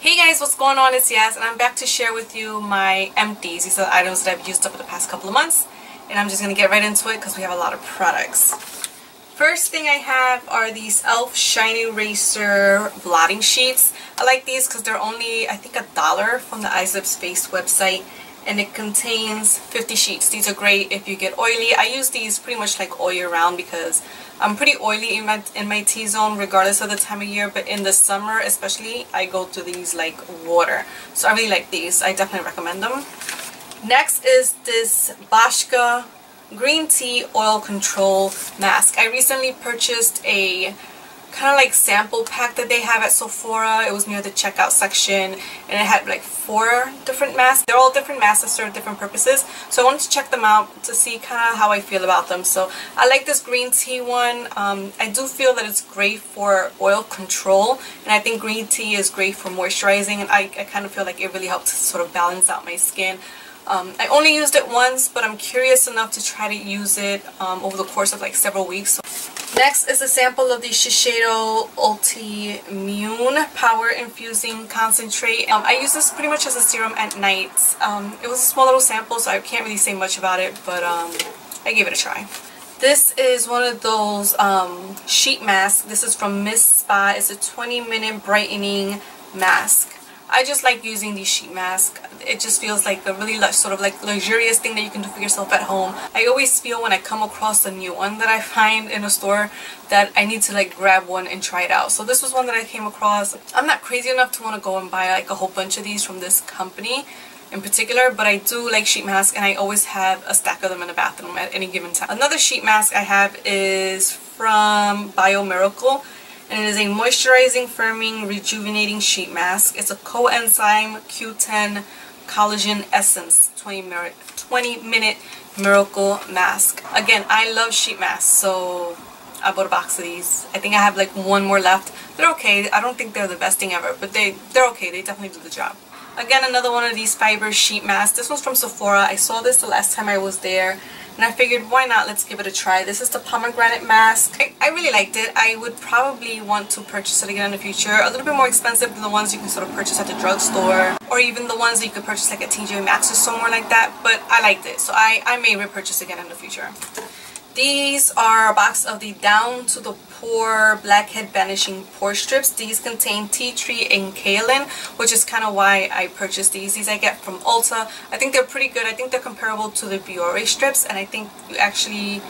Hey guys, what's going on? It's Yaz and I'm back to share with you my empties. These are the items that I've used up in the past couple of months and I'm just going to get right into it because we have a lot of products. First thing I have are these e.l.f. Shiny Eraser blotting sheets. I like these because they're only, I think, a dollar from the Eyes Lips Face website and it contains 50 sheets. These are great if you get oily. I use these pretty much like all year round because I'm pretty oily in my, in my T-zone regardless of the time of year but in the summer especially I go to these like water. So I really like these. I definitely recommend them. Next is this Bashka green tea oil control mask. I recently purchased a kind of like sample pack that they have at Sephora. It was near the checkout section and it had like four different masks. They're all different masks that serve different purposes. So I wanted to check them out to see kind of how I feel about them. So I like this green tea one. Um, I do feel that it's great for oil control and I think green tea is great for moisturizing and I, I kind of feel like it really helps sort of balance out my skin. Um, I only used it once, but I'm curious enough to try to use it um, over the course of like several weeks. Next is a sample of the Shiseido Ultimune Power Infusing Concentrate. Um, I use this pretty much as a serum at night. Um, it was a small little sample, so I can't really say much about it, but um, I gave it a try. This is one of those um, sheet masks. This is from Miss Spa. It's a 20 minute brightening mask. I just like using these sheet masks. It just feels like a really sort of like luxurious thing that you can do for yourself at home. I always feel when I come across a new one that I find in a store that I need to like grab one and try it out. So this was one that I came across. I'm not crazy enough to want to go and buy like a whole bunch of these from this company in particular, but I do like sheet masks and I always have a stack of them in the bathroom at any given time. Another sheet mask I have is from Bio Miracle and it is a moisturizing, firming, rejuvenating sheet mask. It's a coenzyme Q10 collagen essence 20 minute 20 minute miracle mask. Again, I love sheet masks, so I bought a box of these. I think I have like one more left. They're okay. I don't think they're the best thing ever, but they they're okay. They definitely do the job. Again, another one of these fiber sheet masks. This one's from Sephora. I saw this the last time I was there and I figured why not? Let's give it a try. This is the pomegranate mask. I, I, really liked it. I would probably want to purchase it again in the future. A little bit more expensive than the ones you can sort of purchase at the drugstore or even the ones that you could purchase like at TJ Maxx or somewhere like that but I liked it. So I, I may repurchase again in the future these are a box of the Down to the Pore Blackhead Vanishing Pore Strips. These contain tea tree and kaolin, which is kind of why I purchased these. These I get from Ulta. I think they're pretty good. I think they're comparable to the Biore strips, and I think you actually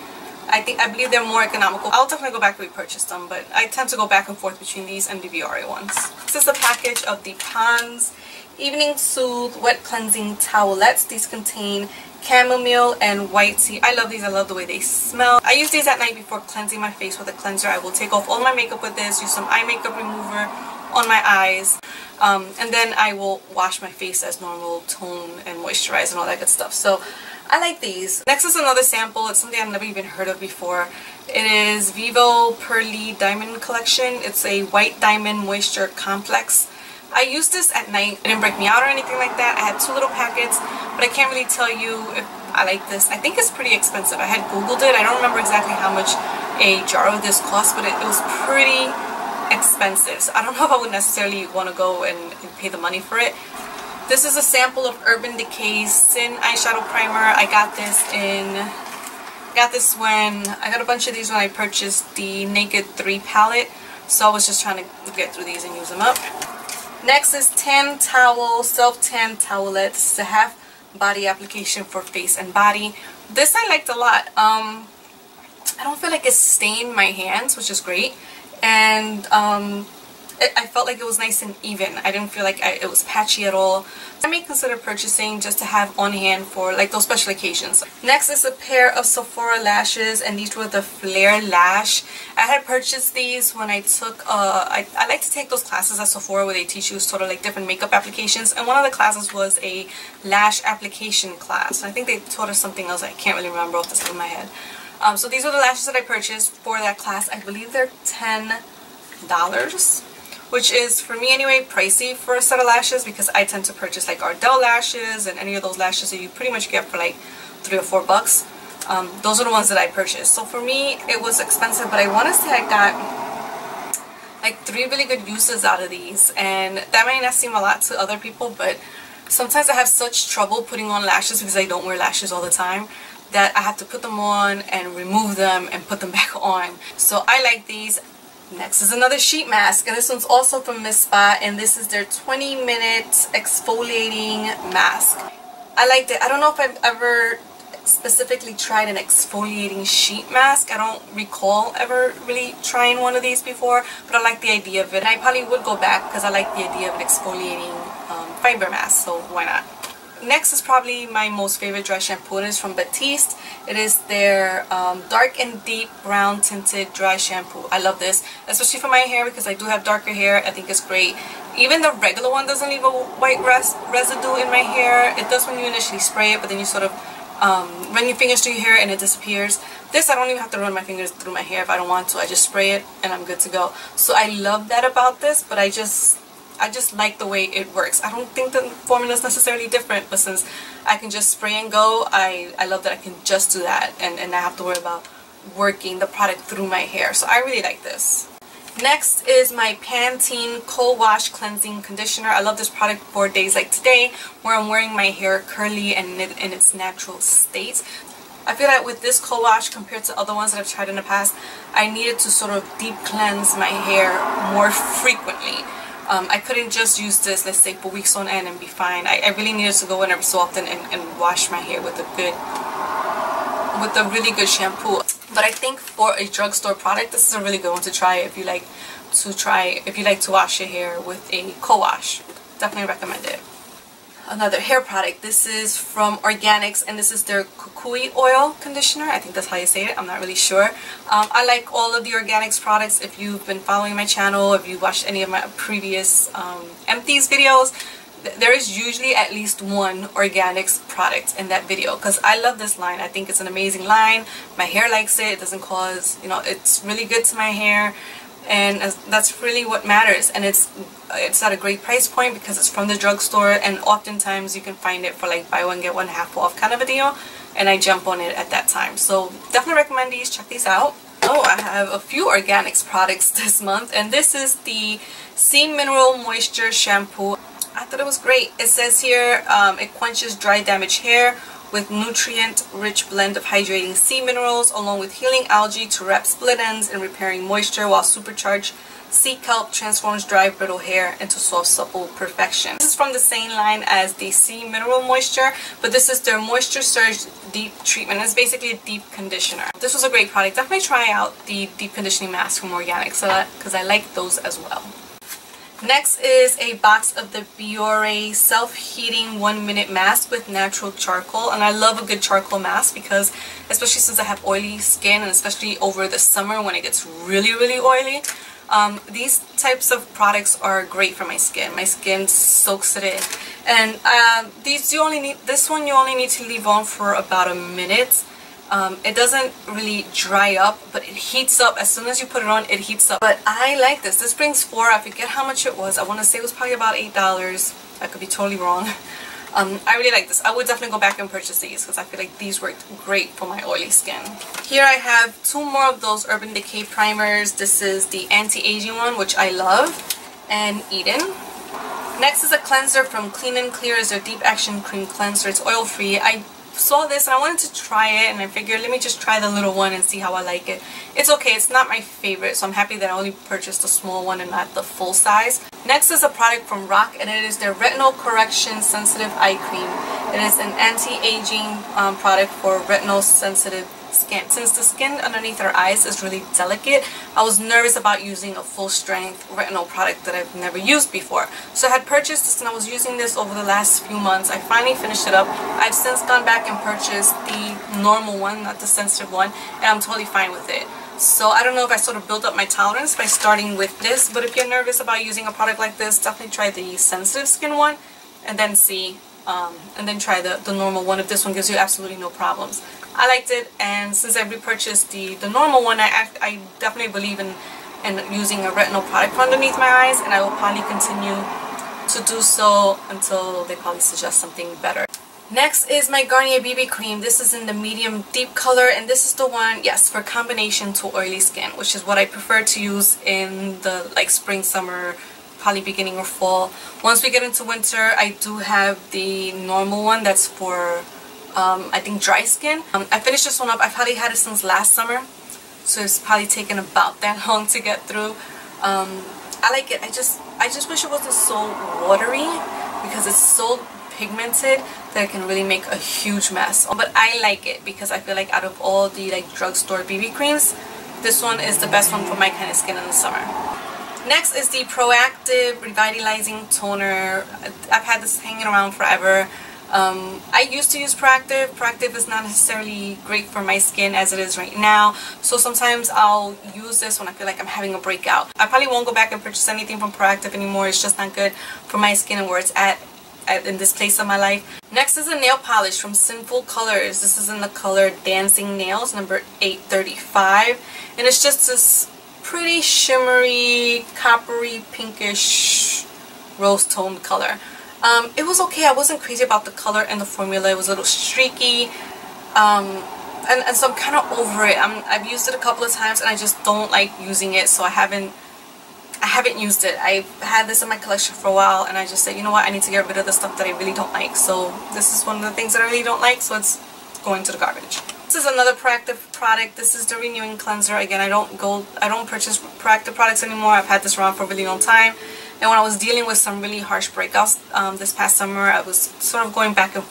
I think I believe they're more economical. I'll definitely go back and repurchase them, but I tend to go back and forth between these and the Biore ones. This is a package of the Pond's Evening Soothe Wet Cleansing Towelettes. These contain chamomile and white tea. I love these. I love the way they smell. I use these at night before cleansing my face with a cleanser. I will take off all my makeup with this, use some eye makeup remover on my eyes, um, and then I will wash my face as normal, tone and moisturize and all that good stuff. So I like these. Next is another sample. It's something I've never even heard of before. It is Vivo Pearly Diamond Collection. It's a white diamond moisture complex. I used this at night. It didn't break me out or anything like that. I had two little packets, but I can't really tell you if I like this. I think it's pretty expensive. I had Googled it. I don't remember exactly how much a jar of this cost, but it, it was pretty expensive. So I don't know if I would necessarily want to go and, and pay the money for it. This is a sample of Urban Decay's Sin Eyeshadow Primer. I got this in got this when I got a bunch of these when I purchased the Naked 3 palette so I was just trying to get through these and use them up Next is Tan Towel Self Tan Towelette. This is a half body application for face and body. This I liked a lot. Um, I don't feel like it stained my hands, which is great. And um, it, I felt like it was nice and even. I didn't feel like I, it was patchy at all. I may consider purchasing just to have on hand for like those special occasions. Next is a pair of Sephora lashes and these were the Flare Lash. I had purchased these when I took, uh, I, I like to take those classes at Sephora where they teach you sort of like different makeup applications and one of the classes was a lash application class. I think they taught us something else I can't really remember off the top of my head. Um, so these are the lashes that I purchased for that class. I believe they're $10 which is for me anyway pricey for a set of lashes because I tend to purchase like Ardell lashes and any of those lashes that you pretty much get for like three or four bucks um, those are the ones that I purchased so for me it was expensive but I want to say I got like three really good uses out of these and that might not seem a lot to other people but sometimes I have such trouble putting on lashes because I don't wear lashes all the time that I have to put them on and remove them and put them back on. So I like these. Next is another sheet mask and this one's also from Miss Spa and this is their 20 minute exfoliating mask. I liked it. I don't know if I've ever specifically tried an exfoliating sheet mask. I don't recall ever really trying one of these before, but I like the idea of it. And I probably would go back because I like the idea of an exfoliating um, fiber mask, so why not? Next is probably my most favorite dry shampoo. It is from Batiste. It is their um, dark and deep brown tinted dry shampoo. I love this, especially for my hair because I do have darker hair. I think it's great. Even the regular one doesn't leave a white res residue in my hair. It does when you initially spray it, but then you sort of um, run your fingers through your hair and it disappears. This I don't even have to run my fingers through my hair if I don't want to. I just spray it and I'm good to go. So I love that about this, but I just I just like the way it works. I don't think the formula is necessarily different, but since I can just spray and go, I, I love that I can just do that and, and not have to worry about working the product through my hair. So I really like this. Next is my Pantene Co-Wash Cleansing Conditioner. I love this product for days like today where I'm wearing my hair curly and in, its natural state. I feel like with this co-wash compared to other ones that I've tried in the past, I needed to sort of deep cleanse my hair more frequently. Um, I couldn't just use this, let's say, for weeks on end and be fine. I, I really needed to go in every so often and, and wash my hair with a good, with a really good shampoo. But I think for a drugstore product, this is a really good one to try if you like to try, if you like to wash your hair with a co-wash. Definitely recommend it another hair product. This is from Organix and this is their Kukui Oil Conditioner. I think that's how you say it. I'm not really sure. Um, I like all of the Organix products. If you've been following my channel, if you watched any of my previous um, empties videos, there is usually at least one Organix product in that video because I love this line. I think it's an amazing line. My hair likes it. It doesn't cause, you know, it's really good to my hair and that's really what matters. And it's it's at a great price point because it's from the drugstore and oftentimes you can find it for like buy one get one half off kind of a deal. And I jump on it at that time. So definitely recommend these. Check these out. Oh I have a few Organix products this month. And this is the Sea Mineral Moisture Shampoo. I thought it was great. It says here um, it quenches dry damaged hair with nutrient-rich blend of hydrating sea minerals along with healing algae to wrap split ends and repairing moisture while supercharged sea kelp transforms dry brittle hair into soft supple perfection. This is from the same line as the sea mineral moisture but this is their moisture surge deep treatment. It's basically a deep conditioner. This was a great product. Definitely try out the deep conditioning mask from Organic because I like those as well. Next is a box of the Biore self-heating one minute mask with natural charcoal and I love a good charcoal mask because especially since I have oily skin and especially over the summer when it gets really really oily um, these types of products are great for my skin. My skin soaks it in and uh, these you only need this one you only need to leave on for about a minute um, it doesn't really dry up, but it heats up. As soon as you put it on, it heats up. But I like this. This brings four. I forget how much it was. I want to say it was probably about $8. I could be totally wrong. Um, I really like this. I would definitely go back and purchase these because I feel like these worked great for my oily skin. Here I have two more of those Urban Decay primers. This is the anti-aging one, which I love, and Eden. Next is a cleanser from Clean and Clear. It's their Deep Action Cream Cleanser. It's oil-free. I saw this and I wanted to try it and I figured let me just try the little one and see how I like it. It's okay, it's not my favorite so I'm happy that I only purchased the small one and not the full size. Next is a product from RoC and it is their Retinol Correction Sensitive Eye Cream. It is an anti-aging um, product for retinol sensitive skin. Since the skin underneath our eyes is really delicate, I was nervous about using a full-strength retinol product that I've never used before. So I had purchased this and I was using this over the last few months. I finally finished it up. I've since gone back and purchased the normal one, not the sensitive one, and I'm totally fine with it. So I don't know if I sort of built up my tolerance by starting with this, but if you're nervous about using a product like this, definitely try the sensitive skin one and then see, um, and then try the, the normal one if this one gives you absolutely no problems. I liked it and since I repurchased the, the normal one, I, I definitely believe in, in using a retinol product underneath my eyes and I will probably continue to do so until they probably suggest something better. Next is my Garnier BB cream. This is in the medium deep color and this is the one, yes, for combination to oily skin, which is what I prefer to use in the like spring, summer, probably beginning of fall. Once we get into winter, I do have the normal one that's for, um, I think, dry skin. Um, I finished this one up. I've probably had it since last summer, so it's probably taken about that long to get through. Um, I like it. I just, I just wish it wasn't so watery because it's so pigmented that it can really make a huge mess. But I like it because I feel like out of all the like drugstore BB creams, this one is the best one for my kind of skin in the summer. Next is the Proactiv Revitalizing Toner. I've had this hanging around forever. Um, I used to use Proactiv. Proactiv is not necessarily great for my skin as it is right now. So sometimes I'll use this when I feel like I'm having a breakout. I probably won't go back and purchase anything from Proactiv anymore. It's just not good for my skin and where it's at in this place of my life. Next is a nail polish from Sinful Colors. This is in the color Dancing Nails, number 835. And it's just this pretty shimmery, coppery, pinkish, rose toned color. Um, it was okay. I wasn't crazy about the color and the formula. It was a little streaky. Um, and, and so I'm kind of over it. I'm, I've used it a couple of times and I just don't like using it. So I haven't I haven't used it. I've had this in my collection for a while and I just said, you know what, I need to get rid of the stuff that I really don't like. So this is one of the things that I really don't like, so it's going to the garbage. This is another Proactiv product. This is the Renewing Cleanser. Again, I don't go, I don't purchase Proactiv products anymore. I've had this around for a really long time. And when I was dealing with some really harsh breakouts um, this past summer, I was sort of going back and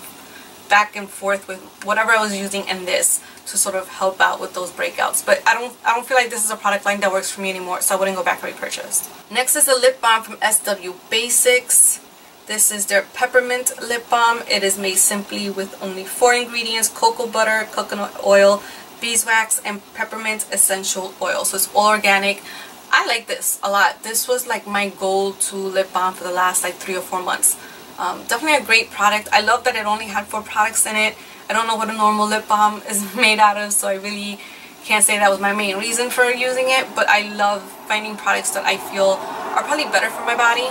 back and forth with whatever I was using and this to sort of help out with those breakouts. But I don't I don't feel like this is a product line that works for me anymore, so I wouldn't go back and repurchase. Next is a lip balm from SW Basics. This is their peppermint lip balm. It is made simply with only four ingredients, cocoa butter, coconut oil, beeswax, and peppermint essential oil. So it's all organic. I like this a lot. This was like my go-to lip balm for the last like three or four months. Um, definitely a great product. I love that it only had four products in it. I don't know what a normal lip balm is made out of, so I really can't say that was my main reason for using it, but I love finding products that I feel are probably better for my body,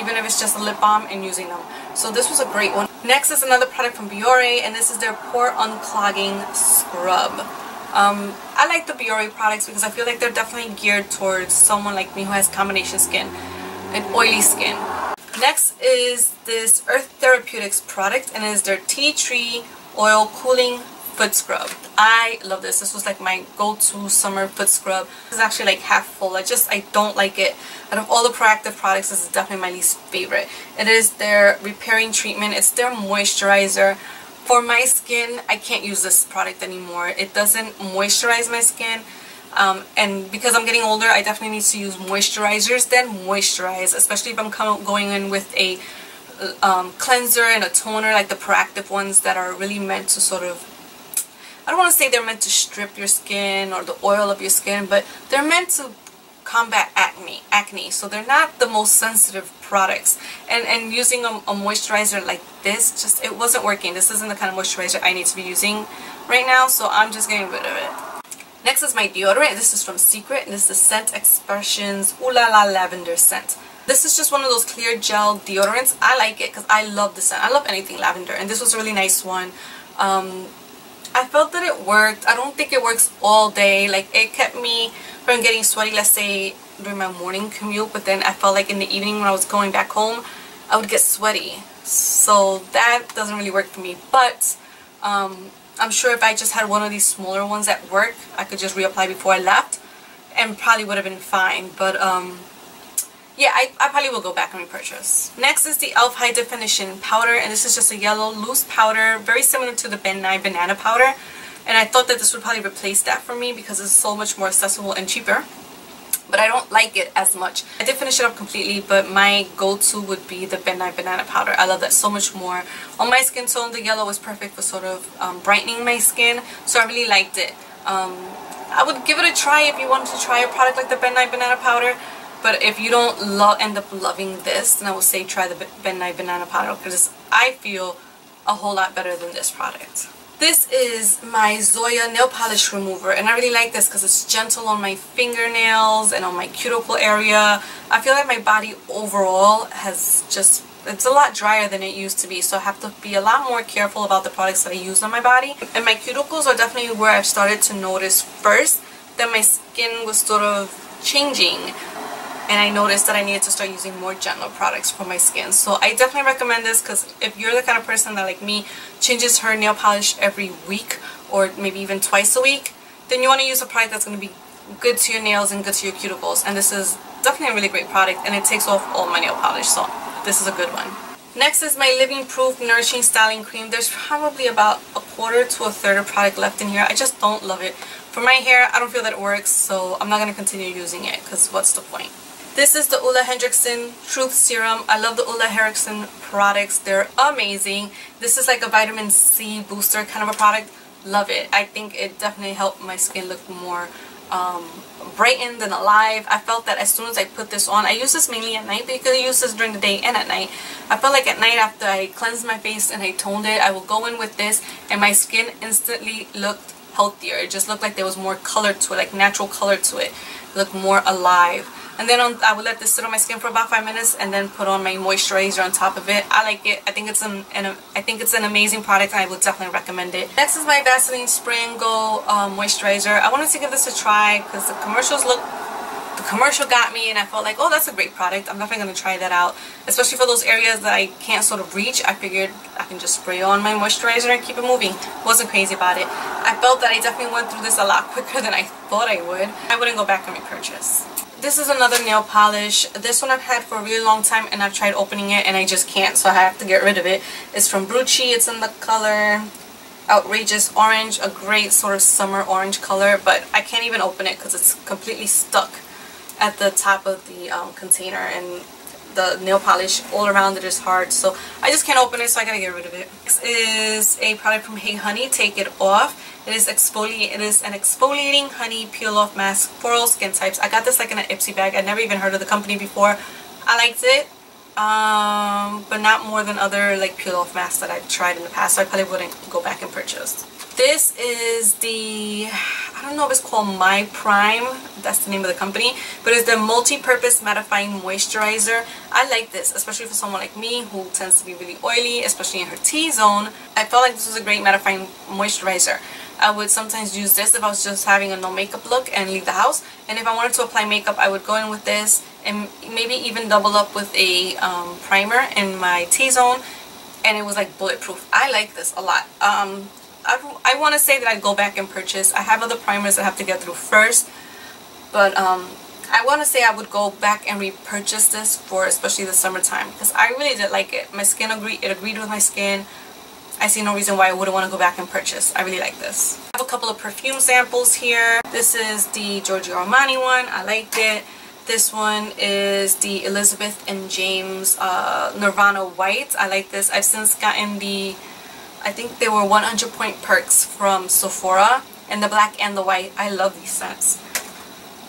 even if it's just a lip balm and using them. So this was a great one. Next is another product from Biore, and this is their Pore Unclogging Scrub. Um, I like the Biore products because I feel like they're definitely geared towards someone like me who has combination skin and oily skin. Next is this Earth Therapeutics product, and it is their Tea Tree Oil Cooling Foot Scrub. I love this. This was like my go-to summer foot scrub. Is actually like half full. I just, I don't like it. Out of all the Proactiv products, this is definitely my least favorite. It is their repairing treatment. It's their moisturizer. For my skin, I can't use this product anymore. It doesn't moisturize my skin. Um, and because I'm getting older, I definitely need to use moisturizers then moisturize, especially if I'm going in with a um, cleanser and a toner like the Proactiv ones that are really meant to sort of I don't want to say they're meant to strip your skin or the oil of your skin but they're meant to combat acne acne so they're not the most sensitive products and and using a, a moisturizer like this just it wasn't working this isn't the kind of moisturizer I need to be using right now so I'm just getting rid of it next is my deodorant this is from Secret and this is the Scent Expressions Ooh La La Lavender Scent this is just one of those clear gel deodorants. I like it because I love the scent. I love anything lavender. And this was a really nice one. Um, I felt that it worked. I don't think it works all day. Like it kept me from getting sweaty, let's say during my morning commute. But then I felt like in the evening when I was going back home, I would get sweaty. So that doesn't really work for me. But um, I'm sure if I just had one of these smaller ones at work, I could just reapply before I left and probably would have been fine. But um, yeah, I, I probably will go back and repurchase. Next is the e.l.f. High Definition Powder, and this is just a yellow loose powder, very similar to the Ben Nye Banana Powder. And I thought that this would probably replace that for me because it's so much more accessible and cheaper. But I don't like it as much. I did finish it up completely, but my go-to would be the Ben Nye Banana Powder. I love that so much more. On my skin tone, the yellow was perfect for sort of um, brightening my skin, so I really liked it. Um, I would give it a try if you wanted to try a product like the Ben Nye Banana Powder. But if you don't end up loving this, then I will say try the Ben Nye Banana Powder because I feel a whole lot better than this product. This is my Zoya nail polish remover and I really like this because it's gentle on my fingernails and on my cuticle area. I feel like my body overall has just it's a lot drier than it used to be so I have to be a lot more careful about the products that I use on my body and my cuticles are definitely where I've started to notice first that my skin was sort of changing and I noticed that I needed to start using more gentler products for my skin. So I definitely recommend this because if you're the kind of person that like me changes her nail polish every week or maybe even twice a week, then you want to use a product that's going to be good to your nails and good to your cuticles. And this is definitely a really great product and it takes off all my nail polish. So this is a good one. Next is my Living Proof Nourishing Styling Cream. There's probably about a quarter to a third of product left in here. I just don't love it. For my hair, I don't feel that it works, so I'm not going to continue using it because what's the point? This is the Ole Henriksen Truth Serum. I love the Ole Henriksen products. They're amazing. This is like a vitamin C booster kind of a product. Love it. I think it definitely helped my skin look more um, brightened and alive. I felt that as soon as I put this on, I use this mainly at night, but you could use this during the day and at night. I felt like at night after I cleansed my face and I toned it, I will go in with this and my skin instantly looked healthier. It just looked like there was more color to it, like natural color to it. it looked more alive. And then on, I would let this sit on my skin for about five minutes and then put on my moisturizer on top of it. I like it. I think it's an, an I think it's an amazing product I would definitely recommend it. Next is my Vaseline and um, moisturizer. I wanted to give this a try because the commercials look the commercial got me and I felt like, oh, that's a great product. I'm definitely going to try that out. Especially for those areas that I can't sort of reach. I figured I can just spray on my moisturizer and keep it moving. Wasn't crazy about it. I felt that I definitely went through this a lot quicker than I thought I would. I wouldn't go back and repurchase. This is another nail polish. This one I've had for a really long time and I've tried opening it and I just can't so I have to get rid of it. It's from Brucci. It's in the color Outrageous Orange. A great sort of summer orange color but I can't even open it because it's completely stuck at the top of the um, container and the nail polish all around it is hard so I just can't open it so I gotta get rid of it. This is a product from Hey Honey Take It Off it is exfoliate. It is an exfoliating honey peel off mask for all skin types. I got this like in an Ipsy bag. I never even heard of the company before. I liked it, um, but not more than other like peel off masks that I've tried in the past. So I probably wouldn't go back and purchase. This is the, I don't know if it's called My Prime, that's the name of the company, but it's the multi-purpose mattifying moisturizer. I like this, especially for someone like me who tends to be really oily, especially in her T-zone. I felt like this was a great mattifying moisturizer. I would sometimes use this if I was just having a no makeup look and leave the house. And if I wanted to apply makeup, I would go in with this and maybe even double up with a um, primer in my T-zone. And it was like bulletproof. I like this a lot. Um, I, I want to say that I'd go back and purchase. I have other primers I have to get through first. But um, I want to say I would go back and repurchase this for especially the summertime. Because I really did like it. My skin agreed. It agreed with my skin. I see no reason why I wouldn't want to go back and purchase. I really like this. I have a couple of perfume samples here. This is the Giorgio Armani one. I liked it. This one is the Elizabeth and James uh, Nirvana White. I like this. I've since gotten the, I think they were 100 point perks from Sephora. And the black and the white. I love these scents.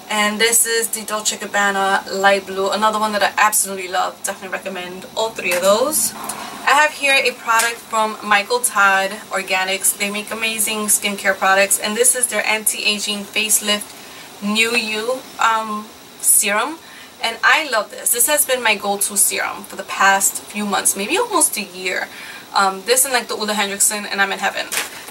And this is the Dolce Gabbana Light Blue. Another one that I absolutely love. Definitely recommend all three of those. I have here a product from Michael Todd Organics. They make amazing skincare products and this is their anti-aging facelift New You um, serum and I love this. This has been my go-to serum for the past few months, maybe almost a year. Um, this and like the Ole Henriksen and I'm in heaven.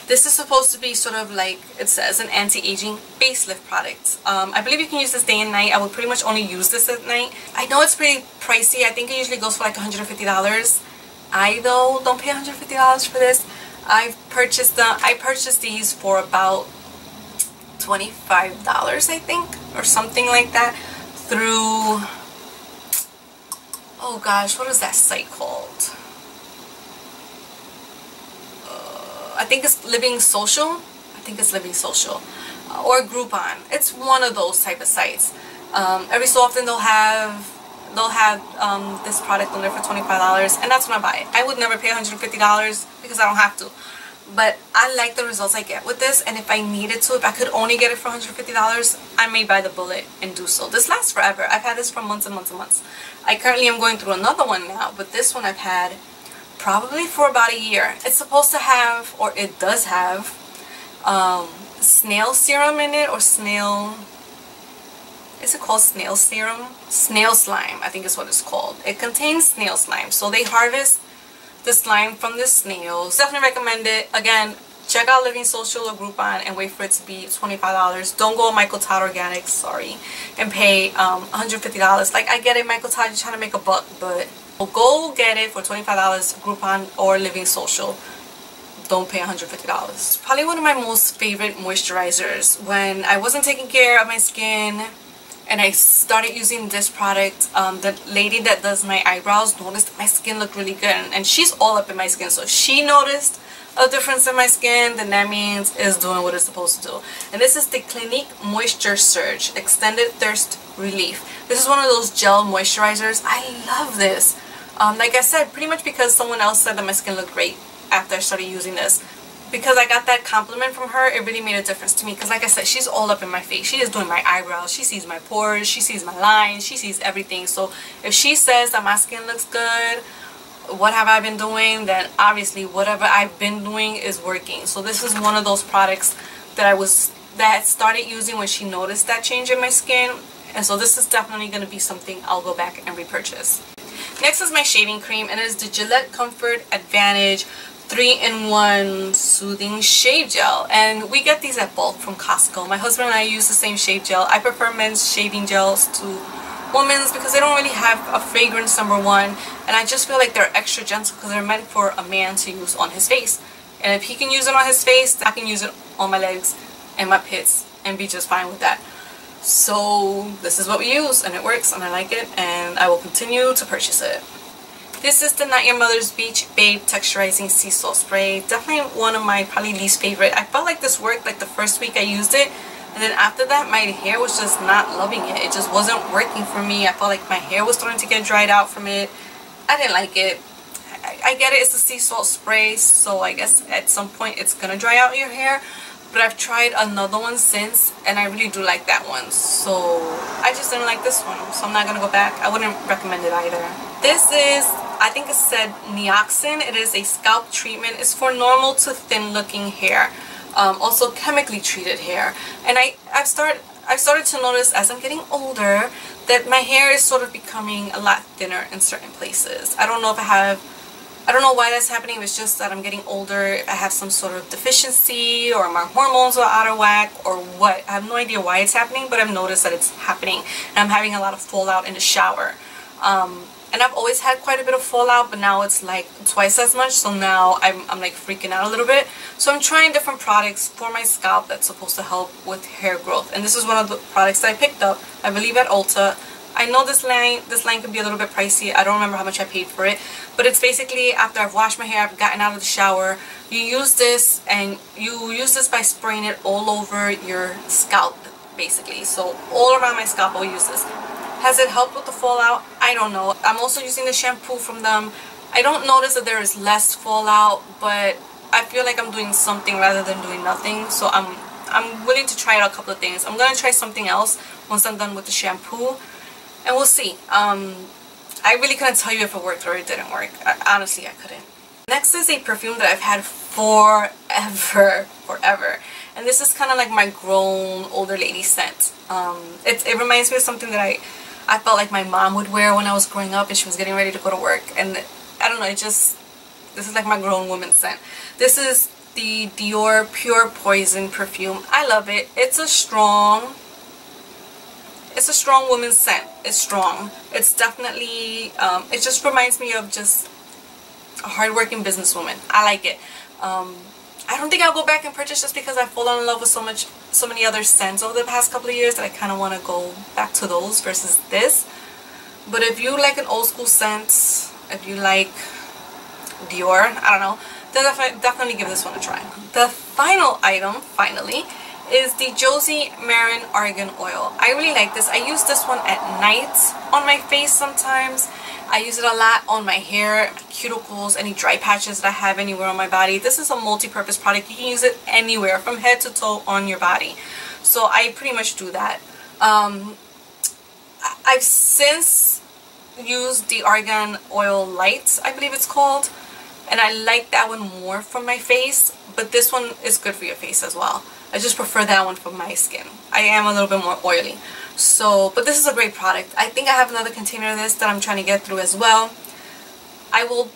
This is supposed to be sort of like, it says, an anti-aging facelift product. Um, I believe you can use this day and night. I would pretty much only use this at night. I know it's pretty pricey. I think it usually goes for like $150. I though don't pay $150 for this. I've purchased them. I purchased these for about $25 I think or something like that through oh gosh what is that site called uh, I think it's Living Social I think it's Living Social uh, or Groupon it's one of those type of sites um, every so often they'll have they'll have um, this product on there for $25 and that's when I buy it. I would never pay $150 because I don't have to. But I like the results I get with this and if I needed to, if I could only get it for $150, I may buy the bullet and do so. This lasts forever. I've had this for months and months and months. I currently am going through another one now, but this one I've had probably for about a year. It's supposed to have, or it does have, um, snail serum in it, or snail, is it called snail serum? Snail slime, I think is what it's called. It contains snail slime. So they harvest the slime from the snails. Definitely recommend it. Again, check out Living Social or Groupon and wait for it to be $25. Don't go Michael Todd Organics, sorry, and pay um, $150. Like, I get it, Michael Todd, you're trying to make a buck, but go get it for $25 Groupon or Living Social. Don't pay $150. Probably one of my most favorite moisturizers. When I wasn't taking care of my skin and I started using this product, um, the lady that does my eyebrows noticed my skin looked really good. And she's all up in my skin, so she noticed a difference in my skin, then that means it's doing what it's supposed to do. And this is the Clinique Moisture Surge Extended Thirst Relief. This is one of those gel moisturizers. I love this. Um, like I said, pretty much because someone else said that my skin looked great after I started using this. Because I got that compliment from her, it really made a difference to me. Because like I said, she's all up in my face. She is doing my eyebrows. She sees my pores. She sees my lines. She sees everything. So if she says that my skin looks good, what have I been doing, then obviously whatever I've been doing is working. So this is one of those products that I was that started using when she noticed that change in my skin. And so this is definitely going to be something I'll go back and repurchase. Next is my shaving cream and it is the Gillette Comfort Advantage 3-in-1 Soothing Shave Gel. And we get these at bulk from Costco. My husband and I use the same shave gel. I prefer men's shaving gels to women's because they don't really have a fragrance number one and I just feel like they're extra gentle because they're meant for a man to use on his face and if he can use it on his face I can use it on my legs and my pits and be just fine with that so this is what we use and it works and I like it and I will continue to purchase it this is the Not Your Mother's Beach Babe Texturizing Sea Salt Spray. Definitely one of my probably least favorite. I felt like this worked like the first week I used it and then after that, my hair was just not loving it. It just wasn't working for me. I felt like my hair was starting to get dried out from it. I didn't like it. I, I get it, it's a sea salt spray, so I guess at some point it's gonna dry out your hair. But I've tried another one since, and I really do like that one. So I just didn't like this one, so I'm not gonna go back. I wouldn't recommend it either. This is, I think it said Nioxin. It is a scalp treatment. It's for normal to thin looking hair um, also chemically treated hair and I, I've started I've started to notice as I'm getting older that my hair is sort of becoming a lot thinner in certain places. I don't know if I have I don't know why that's happening. It's just that I'm getting older. I have some sort of deficiency or my hormones are out of whack or what. I have no idea why it's happening, but I've noticed that it's happening. And I'm having a lot of fallout in the shower. Um, and I've always had quite a bit of fallout but now it's like twice as much so now I'm, I'm like freaking out a little bit so I'm trying different products for my scalp that's supposed to help with hair growth and this is one of the products I picked up I believe at Ulta I know this line this line can be a little bit pricey I don't remember how much I paid for it but it's basically after I've washed my hair I've gotten out of the shower you use this and you use this by spraying it all over your scalp basically so all around my scalp I'll use this has it helped with the fallout? I don't know. I'm also using the shampoo from them. I don't notice that there is less fallout, but I feel like I'm doing something rather than doing nothing. So I'm I'm willing to try out a couple of things. I'm going to try something else once I'm done with the shampoo. And we'll see. Um, I really couldn't tell you if it worked or it didn't work. I, honestly, I couldn't. Next is a perfume that I've had forever, forever. And this is kind of like my grown older lady scent. Um, it, it reminds me of something that I I felt like my mom would wear when I was growing up and she was getting ready to go to work. And I don't know, it just, this is like my grown woman scent. This is the Dior Pure Poison perfume. I love it. It's a strong, it's a strong woman's scent. It's strong. It's definitely, um, it just reminds me of just a hardworking businesswoman. I like it. Um, I don't think I'll go back and purchase just because I've fallen in love with so much, so many other scents over the past couple of years that I kind of want to go back to those versus this. But if you like an old school scent, if you like Dior, I don't know, then definitely give this one a try. The final item, finally, is the Josie Maran Argan Oil. I really like this. I use this one at night on my face sometimes I use it a lot on my hair, cuticles, any dry patches that I have anywhere on my body. This is a multi-purpose product. You can use it anywhere from head to toe on your body. So I pretty much do that. Um, I've since used the Argan Oil Light, I believe it's called. and I like that one more for my face but this one is good for your face as well I just prefer that one for my skin I am a little bit more oily so but this is a great product I think I have another container of this that I'm trying to get through as well I will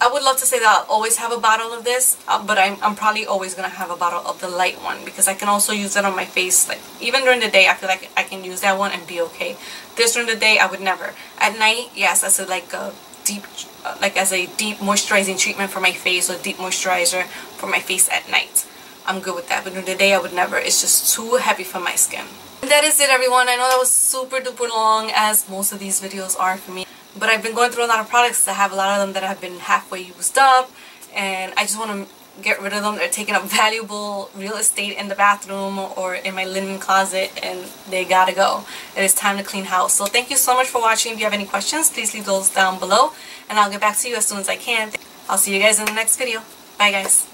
I would love to say that I'll always have a bottle of this, uh, but I'm, I'm probably always going to have a bottle of the light one because I can also use that on my face. Like Even during the day, I feel like I can use that one and be okay. This during the day, I would never. At night, yes, as a, like a deep, uh, like as a deep moisturizing treatment for my face or deep moisturizer for my face at night. I'm good with that, but during the day, I would never. It's just too heavy for my skin. And that is it, everyone. I know that was super duper long as most of these videos are for me. But I've been going through a lot of products. I have a lot of them that have been halfway used up. And I just want to get rid of them. They're taking up valuable real estate in the bathroom or in my linen closet. And they gotta go. It is time to clean house. So thank you so much for watching. If you have any questions, please leave those down below. And I'll get back to you as soon as I can. I'll see you guys in the next video. Bye guys.